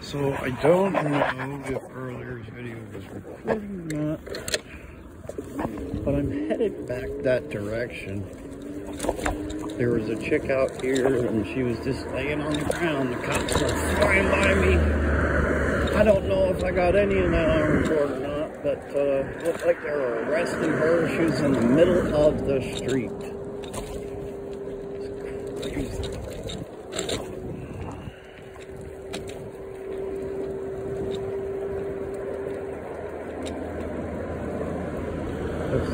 So I don't know if earlier's video was recording or not, but I'm headed back that direction. There was a chick out here and she was just laying on the ground. The cops were flying by me. I don't know if I got any of that on record or not, but uh, looked like they were arresting her. She was in the middle of the street.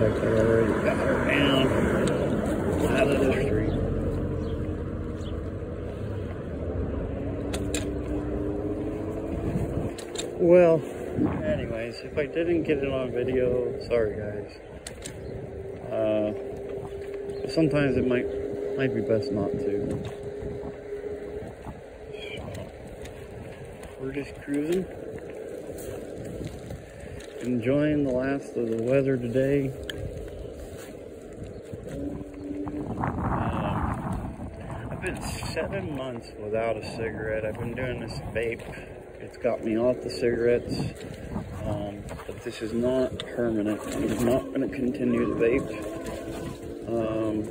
Got her out of the street. Well, anyways, if I didn't get it on video, sorry guys. Uh, sometimes it might might be best not to. We're just cruising, enjoying the last of the weather today. 10 months without a cigarette. I've been doing this vape. It's got me off the cigarettes. Um, but this is not permanent. I'm not going to continue the vape. Um,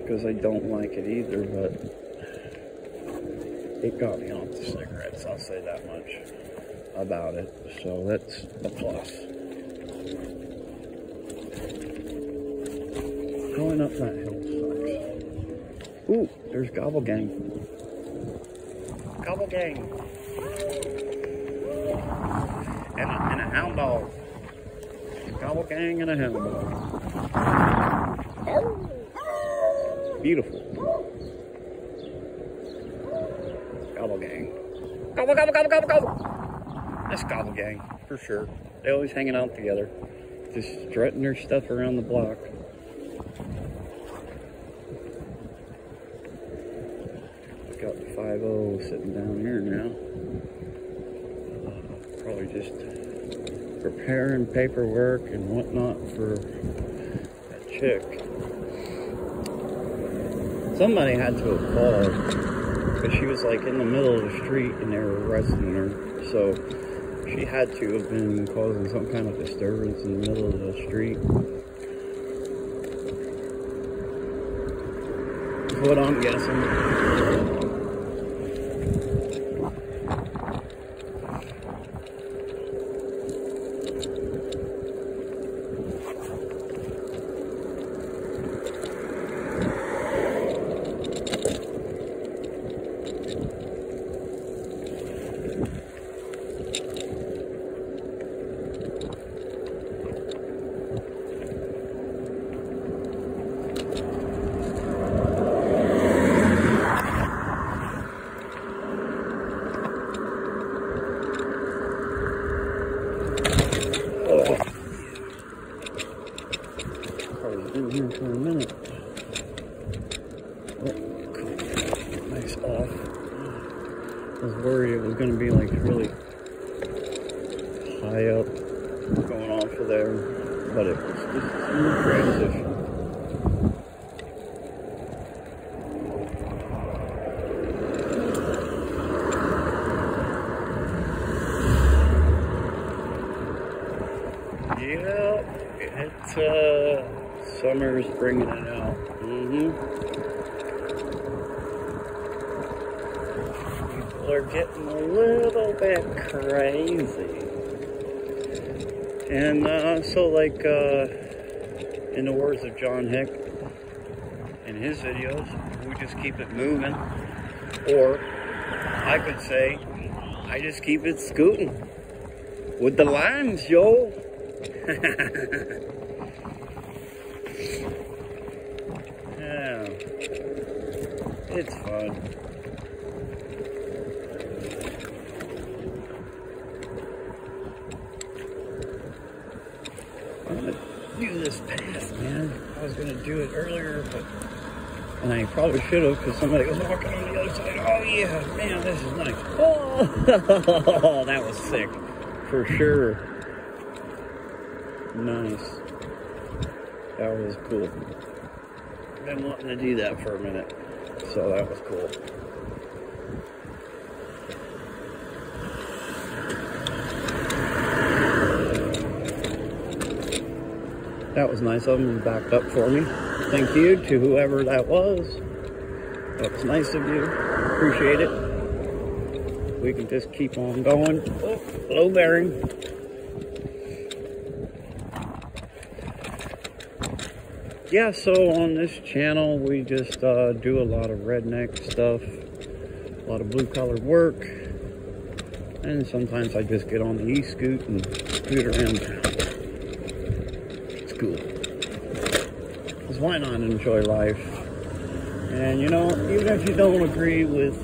because I don't like it either, but it got me off the cigarettes, I'll say that much about it. So that's a plus. There's Gobble Gang. Gobble Gang. And a, and a hound dog. Gobble Gang and a hound dog. Beautiful. Gobble Gang. Gobble, gobble, gobble, gobble, gobble. That's Gobble Gang, for sure. They always hanging out together. Just strutting their stuff around the block. Got the 5 sitting down here now. Uh, probably just preparing paperwork and whatnot for that chick. Somebody had to have called because she was like in the middle of the street and they were arresting her. So she had to have been causing some kind of disturbance in the middle of the street. What I'm guessing. Oh. Probably been here for a minute. Oh, cool. Nice off. I was worried it was going to be like really high up going off of there, but it was just a smooth transition. Yep, it's uh, summer's bringing it out. Mm-hmm. People are getting a little bit crazy. And uh, so, like, uh, in the words of John Hick in his videos, we just keep it moving. Or I could say, I just keep it scooting with the lines, yo. Yeah, it's fun. I'm this man. I was gonna do it earlier, but and I probably should have because somebody was walking on the other side. Oh yeah, man, this is nice. Oh, that was sick, for sure. Nice. That was cool. Been wanting to do that for a minute, so that was cool. That was nice of him to back up for me. Thank you to whoever that was. That was nice of you. Appreciate it. We can just keep on going. Oh, low bearing. Yeah, so on this channel, we just uh, do a lot of redneck stuff, a lot of blue collar work, and sometimes I just get on the e-scoot and scoot around. It's cool. Because why not enjoy life? And you know, even if you don't agree with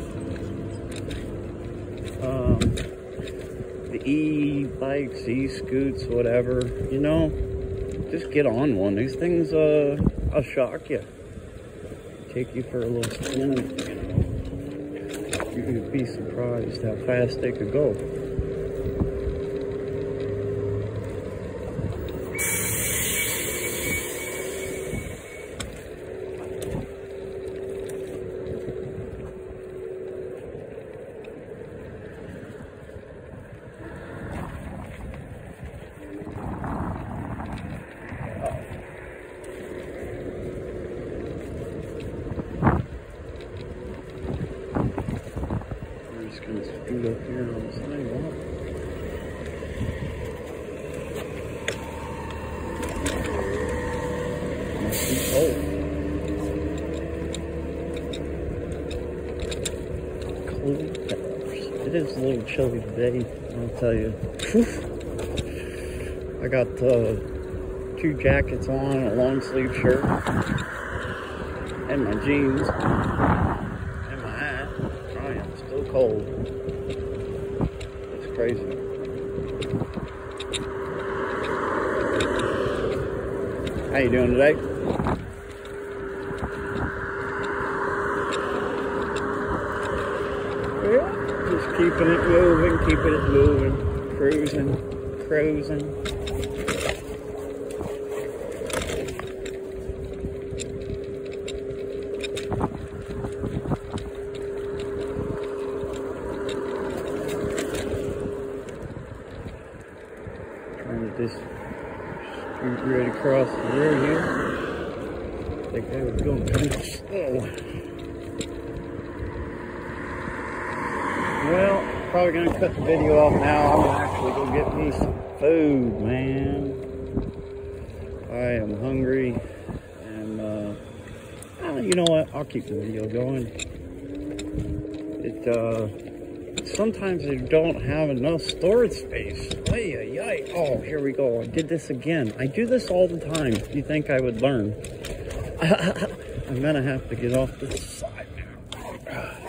um, the e-bikes, e-scoots, whatever, you know, just get on one. These things, uh, will shock you. Take you for a little spin, you know. You'd be surprised how fast they could go. We're just gonna scoot up here on the sidewalk. Must be cold. Cold peppers. It is a little chilly today, I'll tell you. I got uh, two jackets on, a long sleeve shirt, and my jeans and my hat. I am still cold. It's crazy. How you doing today? Yeah, just keeping it moving, keeping it moving, cruising, cruising. Trying to just scoot right across the road here. I think I was going kind of slow. Well, probably gonna cut the video off now. I'm gonna actually go get me some food, man. I am hungry, and uh, uh, you know what? I'll keep the video going. It uh, sometimes they don't have enough storage space. Oh, here we go. I did this again. I do this all the time. You think I would learn? I'm gonna have to get off this side now.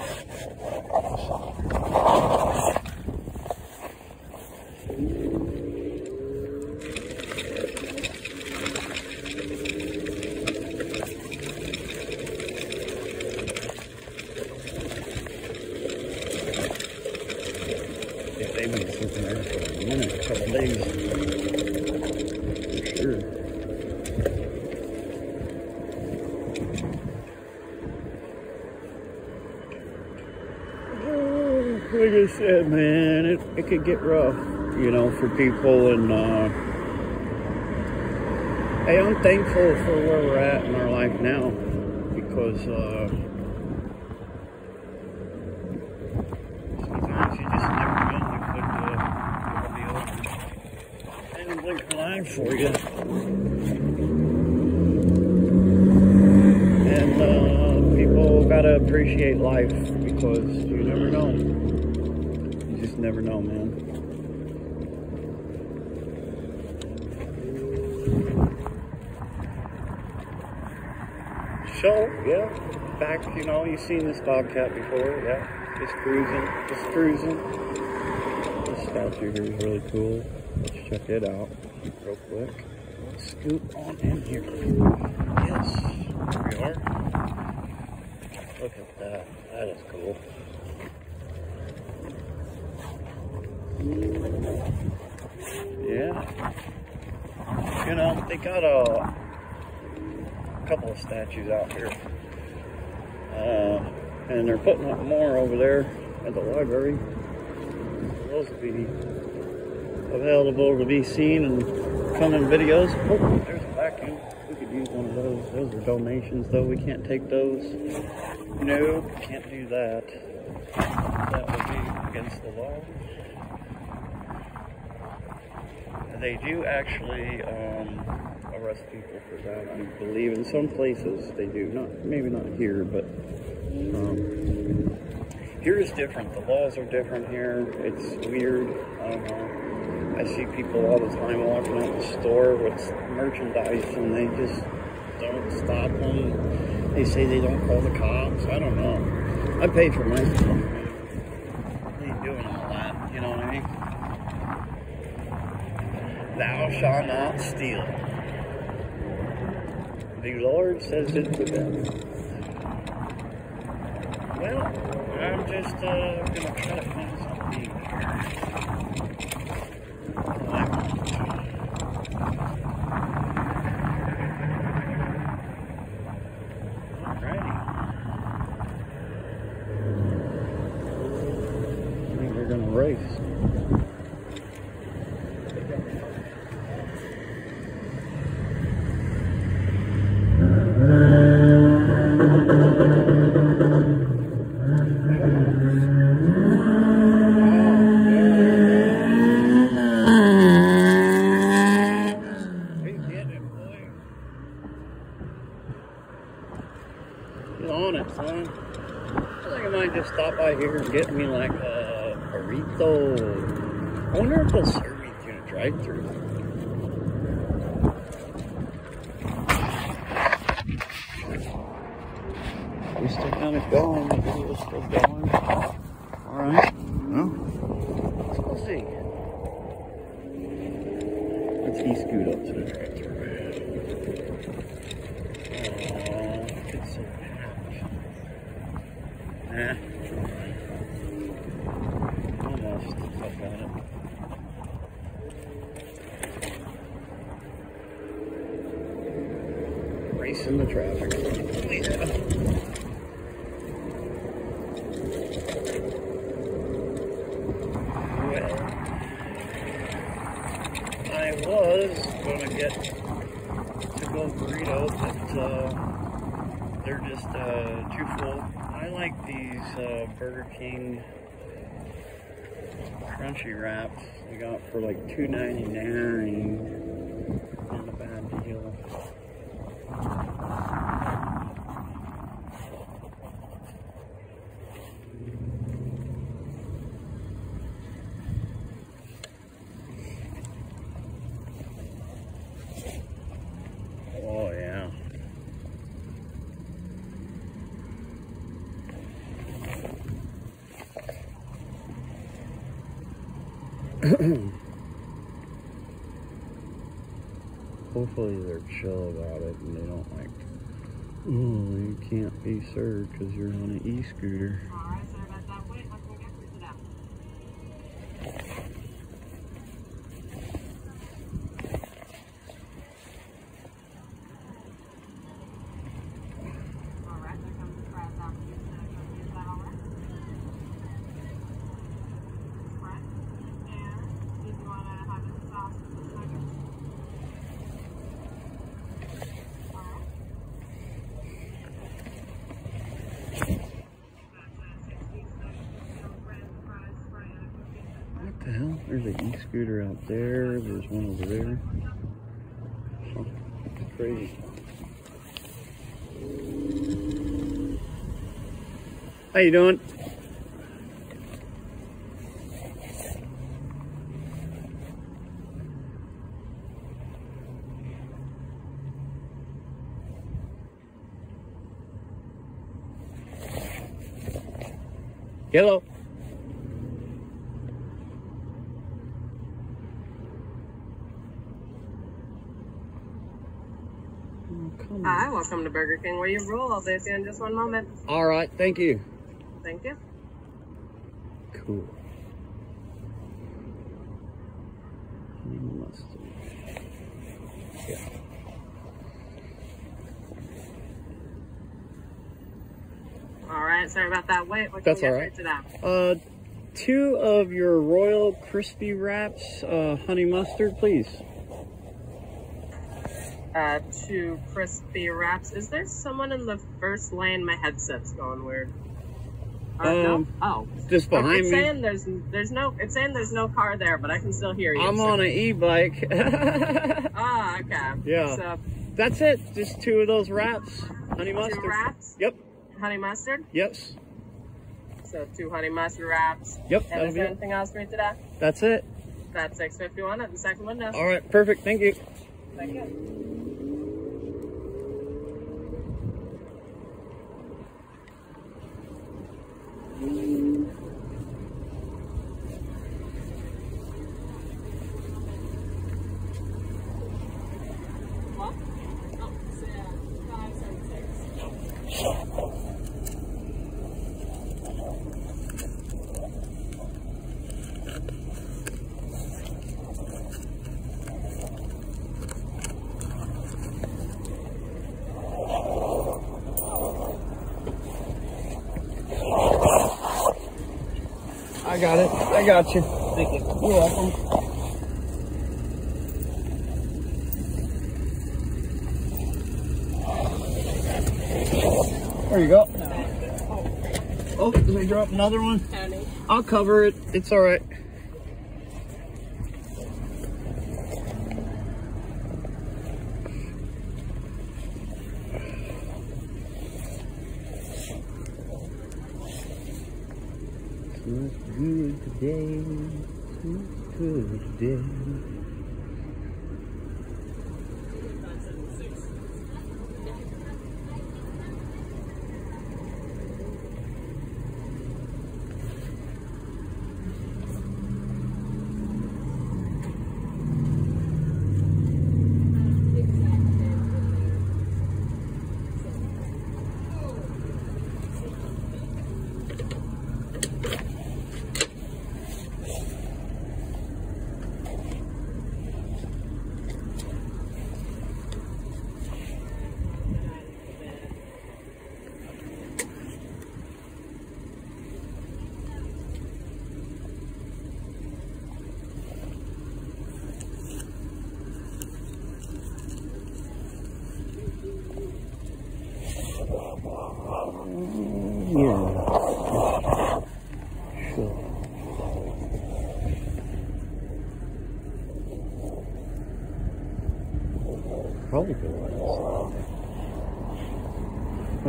Yeah, they've been sitting there for a minute, a couple days. For sure. Oh, Like I said, man, it, it could get rough, you know, for people. And uh, hey, I'm thankful for where we're at in our life now because uh, sometimes you just never know what could, uh, be over. And blink an for you. And uh, people gotta appreciate life because you never know. You just never know, man. So, yeah, back, you know, you've seen this Bobcat before, yeah. Just cruising, just cruising. This statue here is really cool. Let's check it out real quick. Scoot on in here. Yes, here we are. Look at that. That is cool. Yeah. You know, they got a couple of statues out here. Uh, and they're putting up more over there at the library. Those will be available to be seen in videos. Oh, there's a vacuum. We could use one of those. Those are donations, though. We can't take those. No, can't do that. That would be against the law. They do actually um, arrest people for that, I believe. In some places they do. Not maybe not here, but um, here is different. The laws are different here. It's weird. I. I see people all the time walking out the store with merchandise and they just don't stop them. They say they don't call the cops. I don't know. I pay for my stuff. They ain't doing all that. You know what I mean? Thou shalt not steal. The Lord says it to them. Well, I'm just uh, gonna try to find something here. Alrighty. I think we're gonna race. Hey, get it, boy. Get on it, son. I stop by here and get me like a burrito. I wonder if they'll serve me through the drive-through. We still kind of going. The video's still going. All right. Well, let's go see. Let's e-scoot up to the drive-through. Aw, it's so packed. Nah. Almost. I got it. Racing the traffic. Yeah. Well, I was gonna get to go burrito, but uh, they're just uh, too full. I like these uh, Burger King crunchy wraps. I got for like $2.99. Not a bad deal. Oh yeah. Hopefully they're chill about it and they don't like, oh, you can't be served because you're on an e-scooter. Alright, sorry about that. Wait, let's go get it out. Alright, there comes the fries out. Is that alright? Right. And did you want to have it sauce with the nuggets? Alright. What the hell? E-scooter out there. There's one over there. Huh, Crazy. How you doing? Hello. Hi, welcome to Burger King. Where you rule. I'll be with you in just one moment. All right, thank you. Thank you. Cool. Honey mustard. Yeah. All right, sorry about that. Wait, what That's all right. Uh, two of your royal crispy wraps, uh, honey mustard, please. Uh, two crispy wraps. Is there someone in the first lane? My headset's going weird. Uh, no? Um, Oh, Just behind it's me. saying there's there's no it's saying there's no car there, but I can still hear you. I'm so- on an e-bike. Ah, okay. Yeah. So That's it. Just two of those wraps. Honey two mustard. wraps, Yep. honey mustard. Yes. So two honey mustard wraps. Yep. And is there anything else for you today? That's it. That's six fifty one at the second window. All right. Perfect. Thank you. Thank you. I got you. Thank you. You're welcome. There you go. Oh, did I drop another one? I'll cover it. It's all right. Good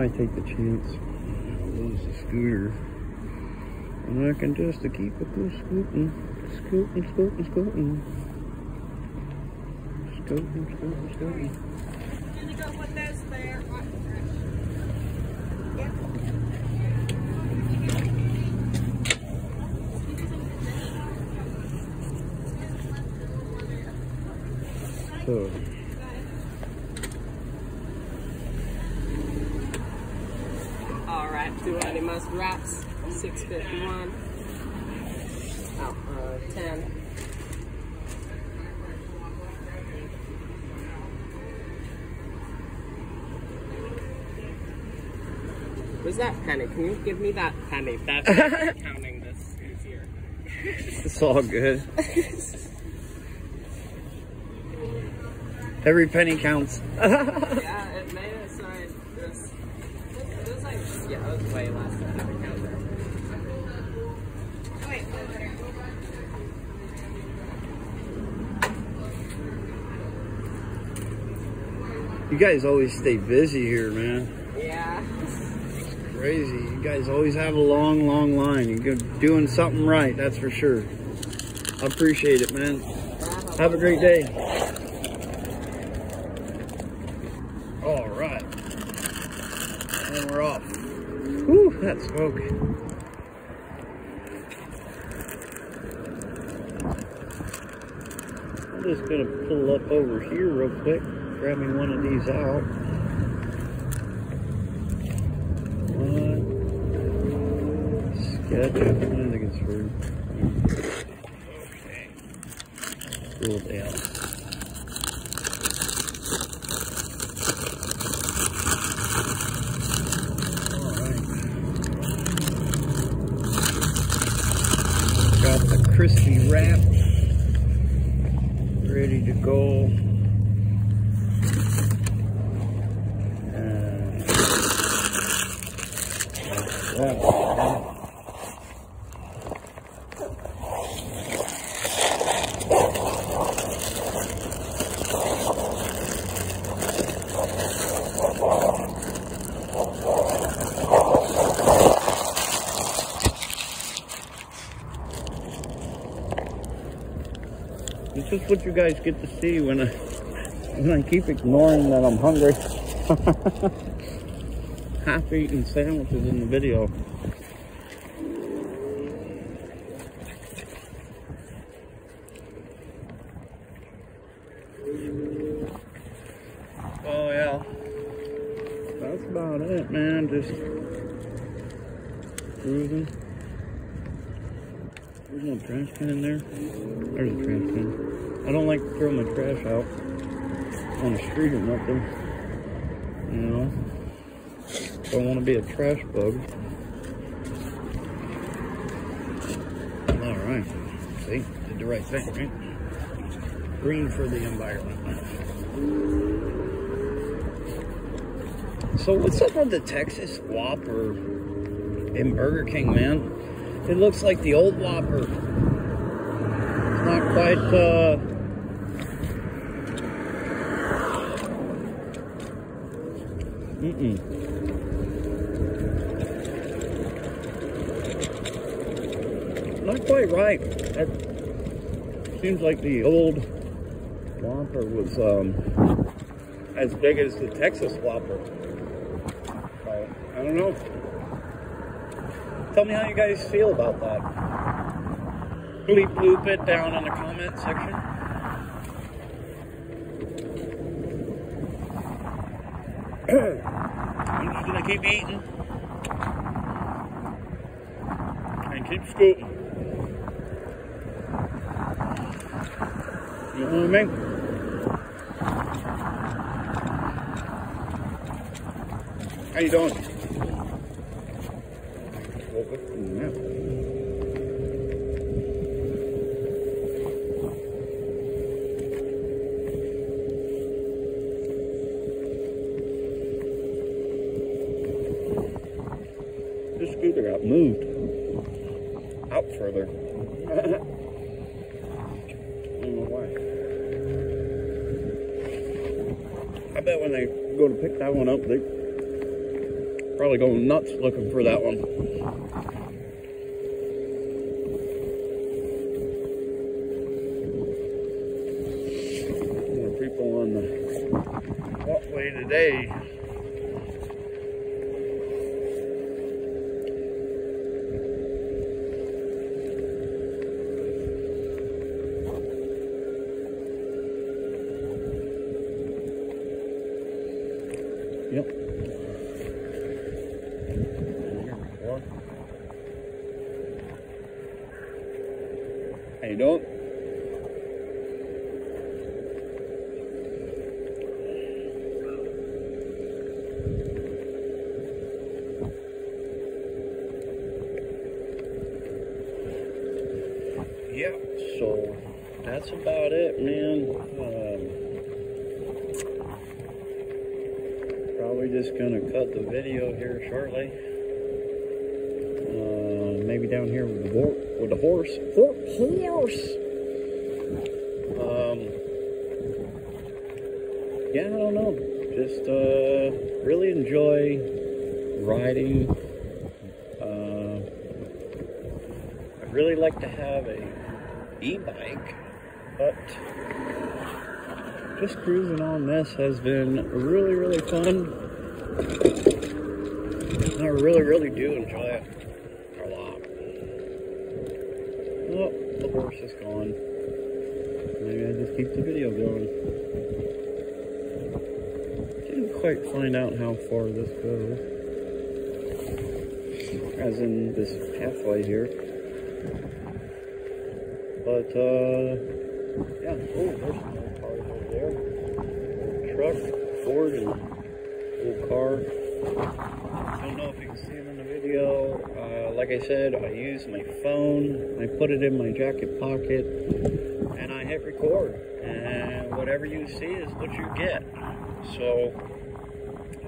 why take the chance? Lose the scooter. And I can just keep it go scooting, scooting, scooting, scooting. Scooting, scooting, scooting. So 200 mass wraps, 651, oh, uh, 10. Was that penny? Can you give me that penny? That's counting this easier. it's all good. Every penny counts. guys always stay busy here, man. Yeah. It's Crazy. You guys always have a long, long line. You're doing something right, that's for sure. I appreciate it, man. Have a great day. All right. And we're off. Whew, that smoke. I'm just gonna pull up over here real quick, grab me one of these out. One. Sketch. I think it's for. Okay. Cool down. Alright. Got the crispy wrap ready to go. that. Just what you guys get to see when I when I keep ignoring that I'm hungry. Half eaten sandwiches in the video. Oh yeah. That's about it, man. Just cruising. There's no trash can in there. There's a trash can. I don't like to throw my trash out on the street or nothing. You know? Don't want to be a trash bug. Alright. See? Did the right thing, right? Green for the environment. So what's up with the Texas Whopper in Burger King, man? It looks like the old Whopper. It's not quite, uh... Mm-mm. Not quite right. Seems like the old Whopper was, um, as big as the Texas Whopper. I don't know. Tell me how you guys feel about that. Bleep bloop it down in the comment section. Keep eating and keep scooting. You know what I mean? How you doing? Woke up from the nap. This scooter got moved out further. I don't know why. I bet when they go to pick that one up, they probably go nuts looking for that one. More people on the walkway today. Yep. How you doing? Yeah, so that's about it, man. Um, probably just gonna cut the video here shortly. Uh, maybe down here with the hor- the horse. Horse. Um. Yeah, I don't know. Just uh, really enjoy riding. Uh, I'd really like to have a e-bike, but just cruising on this has been really, really fun. I really, really do enjoy it a lot. Oh, the horse is gone. Maybe I just keep the video going. Didn't quite find out how far this goes. As in this pathway here. But, uh, yeah. Oh, there's some cars over there. Truck, Ford, and old car. I don't know if you can see them in the video. Like I said, I use my phone. I put it in my jacket pocket, and I hit record. And whatever you see is what you get. So,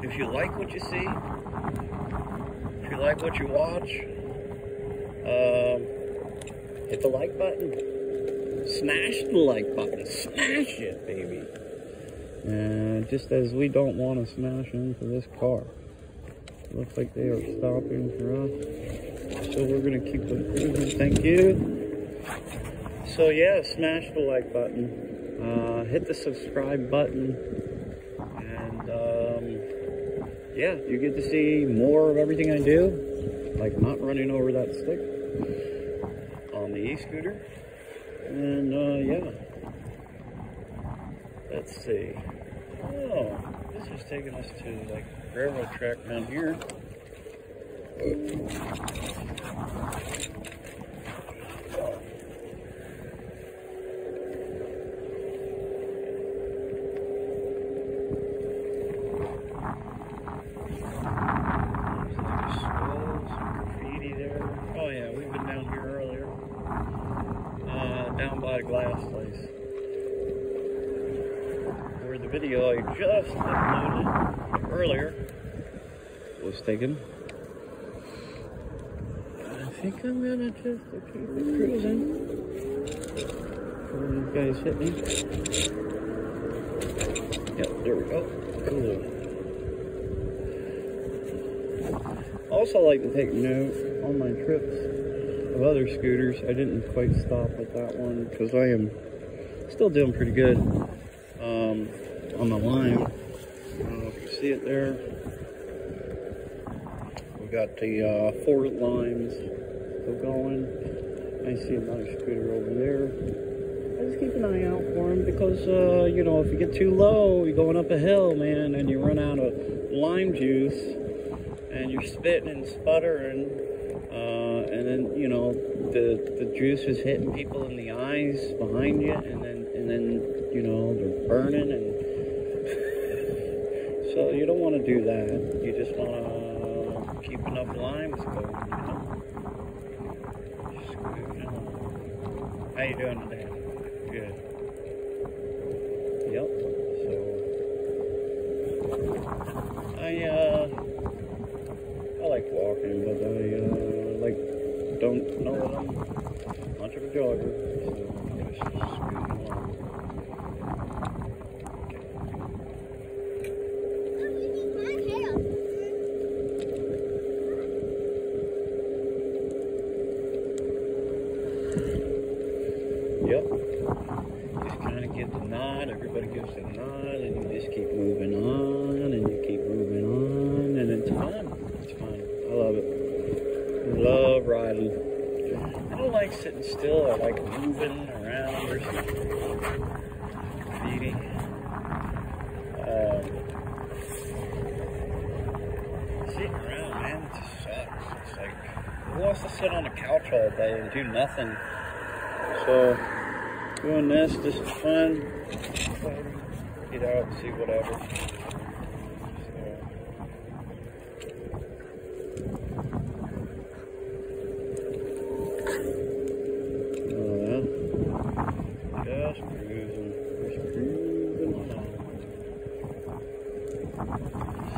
if you like what you see, if you like what you watch, um, hit the like button. Smash the like button. Smash it, baby. And just as we don't want to smash into this car. Looks like they are stopping for us. So we're to keep them cruising. Thank you. So yeah, smash the like button. Uh, hit the subscribe button. And um, yeah, you get to see more of everything I do. Like not running over that stick on the e-scooter. And uh, yeah. Let's see. Oh, this is taking us to like railroad track down here. Glass place. Where the video I just uploaded earlier was taken. I think I'm gonna just keep it cruising. Before these guys hit me. Yep, there we go. Cool. Also like to take note on my trips of other scooters. I didn't quite stop at that one because I am still doing pretty good um, on the line. I don't know if you see it there. We got the uh, four lines still going. I see another scooter over there. I just keep an eye out for him because, uh, you know, if you get too low, you're going up a hill, man, and you run out of lime juice and you're spitting and sputtering, uh, and then you know the the juice is hitting people in the eyes behind you, and then and then you know they're burning, and so you don't want to do that. You just want to keep enough limes going, you know. Just scooting on. How you doing today? Good. Yep. So I uh. I like walking, but I uh, like don't know that I'm much of a jogger, so I'm just scooting along. Yep. Just kind of get the nod. Everybody gives the nod, and you just keep moving on, and you keep moving on, and it's fun. It's fun. I love it. Love riding. I don't like sitting still. I like moving around. or graffiti. Um, sitting around, man, it just sucks. It's like, who wants to sit on a couch all day and do nothing? So, doing this, just is fun. Get out and see whatever. So, yeah. Just cruising. Cruising along.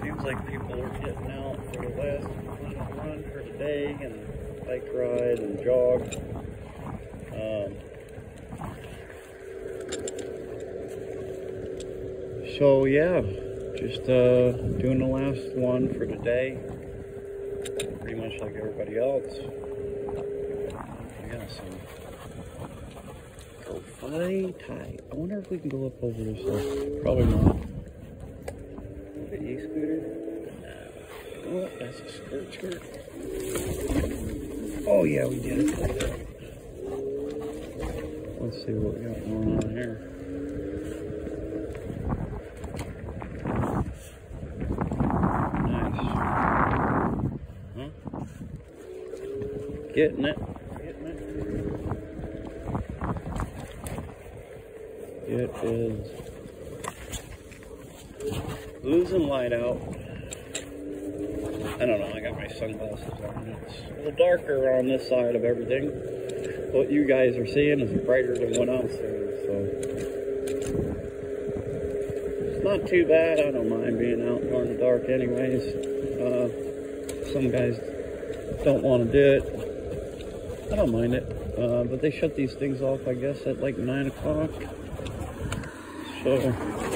Seems like people are getting out for the last final run for the day and bike ride and jog. Um, so yeah, just uh, doing the last one for today. Pretty much like everybody else. Yeah, so go fly tight. I wonder if we can go up over this. hill. Probably not. The e-scooter. Oh, that's a skirt skirt. Oh yeah, we did. Let's see what we got going on here. Nice. Huh? Getting it. It is losing light out. I don't know, I got my sunglasses on. It's a little darker on this side of everything. What you guys are seeing is brighter than what I'm seeing, so it's not too bad. I don't mind being out in the dark anyways. Uh, some guys don't want to do it. I don't mind it. Uh, but they shut these things off, I guess, at like 9 o'clock. So.